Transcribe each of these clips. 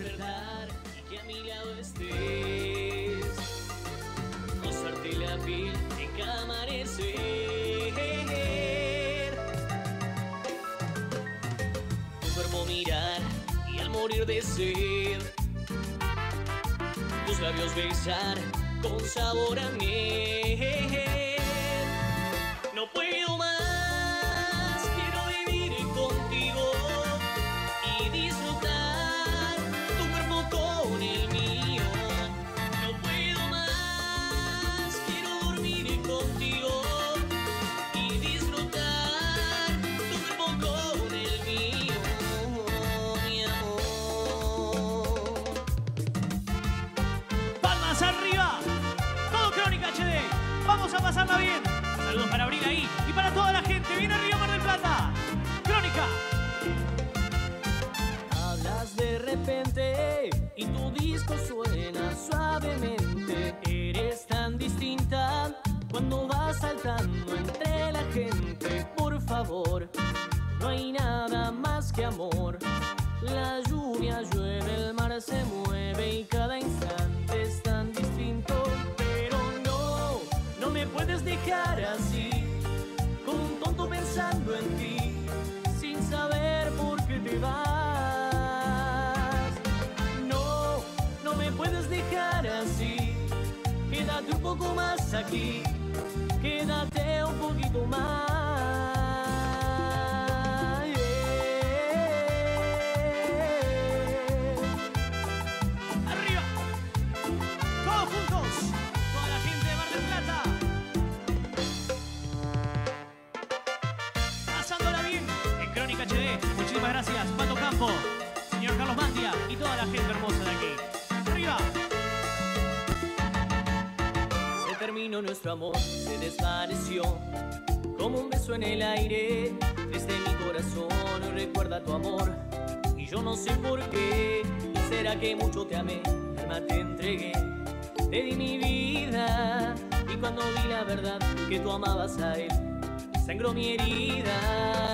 despertar y que a mi lado estés. Rozarte la piel en cada amanecer. Tu cuerpo mirar y al morir de sed. Tus labios besar con sabor a miel. Vamos a pasarla bien. Saludos para Abril ahí y para toda la gente. Viene arriba Mar del Plata. Crónica. Hablas de repente y tu disco suena suavemente. Eres tan distinta cuando vas saltando entre la gente. Por favor, no hay nada más que amor. La lluvia llueve, el mar se mueve dejar así, como un tonto pensando en ti, sin saber por qué te vas. No, no me puedes dejar así, quédate un poco más aquí, quédate un poquito más. Señor Carlos Mandia y toda la gente hermosa de aquí. Arriba. Se terminó nuestro amor, se desvaneció como un beso en el aire. Desde mi corazón recuerda tu amor y yo no sé por qué. Será que mucho te amé, alma te entregué, te di mi vida y cuando vi la verdad que tú amabas a él, sangró mi herida.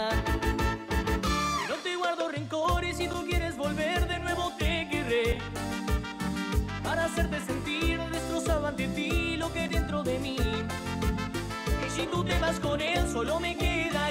Hacerte sentir destrozado ante ti lo que dentro de mí. Y si tú te vas con él, solo me queda